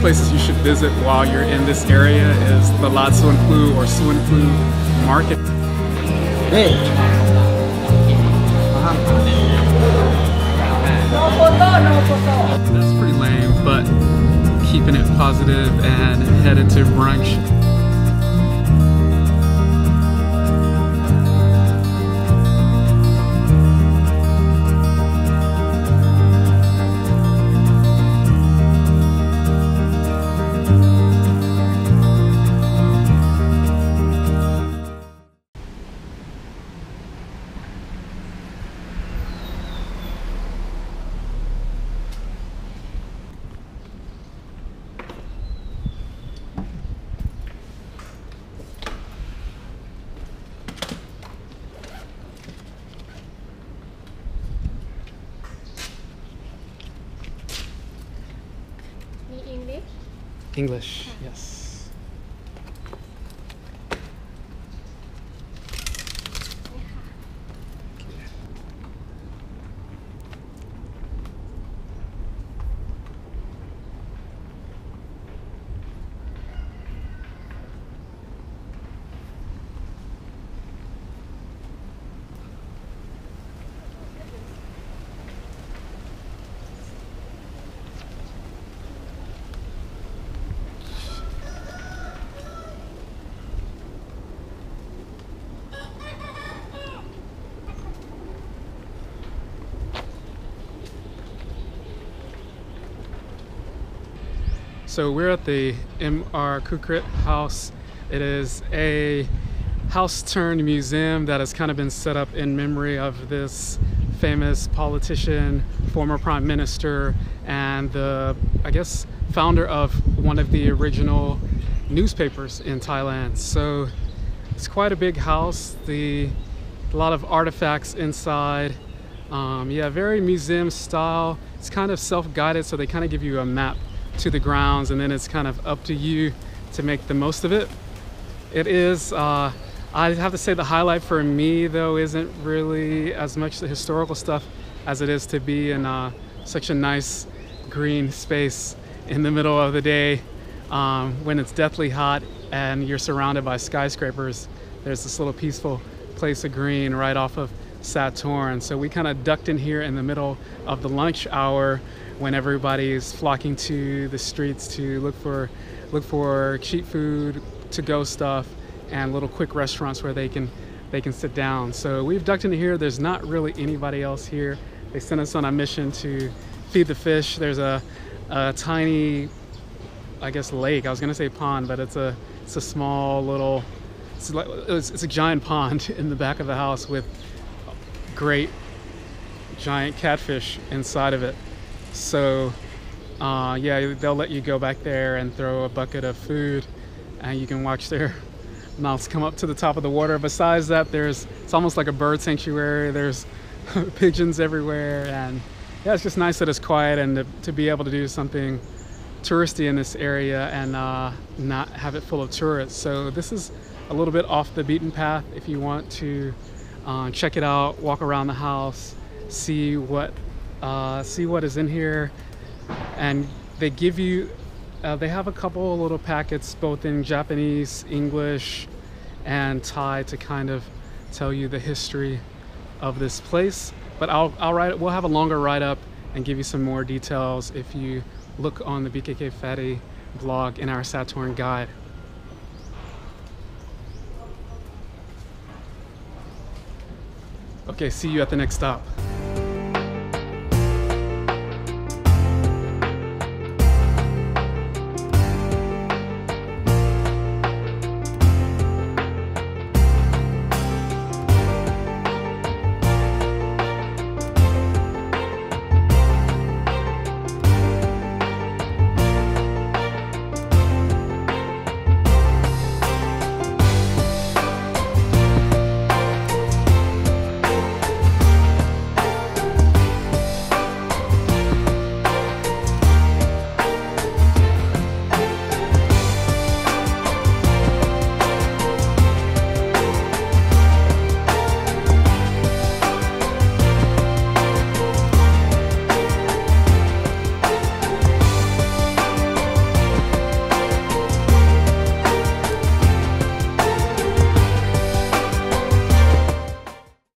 places you should visit while you're in this area is the Lat Suan Plu or Suan Plu Market. Hey. That's pretty lame, but keeping it positive and headed to brunch. English, yes. So we're at the M.R. Kukrit House. It is a house turned museum that has kind of been set up in memory of this famous politician, former prime minister, and the, I guess, founder of one of the original newspapers in Thailand. So it's quite a big house. The a lot of artifacts inside. Um, yeah, very museum style. It's kind of self-guided, so they kind of give you a map to the grounds, and then it's kind of up to you to make the most of it. It is. Uh, I have to say the highlight for me though isn't really as much the historical stuff as it is to be in uh, such a nice green space in the middle of the day um, when it's deathly hot and you're surrounded by skyscrapers. There's this little peaceful place of green right off of Sathorn. So we kind of ducked in here in the middle of the lunch hour when everybody is flocking to the streets to look for look for cheap food, to go stuff, and little quick restaurants where they can they can sit down. So we've ducked into here. There's not really anybody else here. They sent us on a mission to feed the fish. There's a, a tiny, I guess lake. I was gonna say pond, but it's a it's a small little it's like it's, it's a giant pond in the back of the house with great giant catfish inside of it. So uh, yeah, they'll let you go back there and throw a bucket of food, and you can watch their mouths come up to the top of the water. Besides that, there's it's almost like a bird sanctuary. There's pigeons everywhere, and yeah, it's just nice that it's quiet and to, to be able to do something touristy in this area and uh, not have it full of tourists. So this is a little bit off the beaten path. If you want to uh, check it out, walk around the house, see what uh, see what is in here, and they give you uh, they have a couple little packets both in Japanese, English, and Thai to kind of tell you the history of this place. But I'll, I'll write we'll have a longer write up and give you some more details if you look on the BKK Fatty blog in our Sathorn guide. Okay, see you at the next stop.